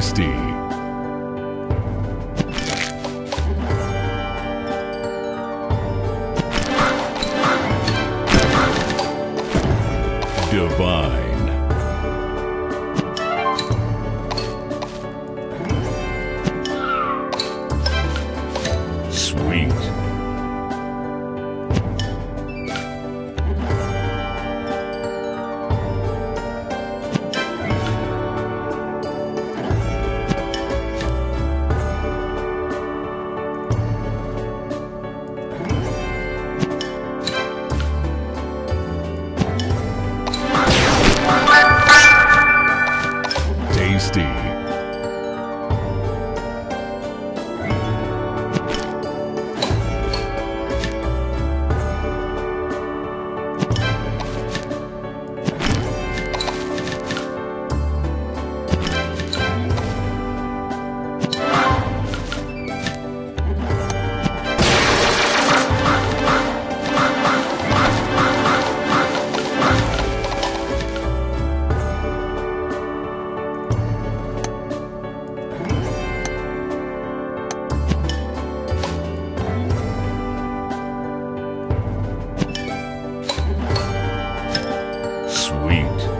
Tasty. Divine. Tasty. Sweet.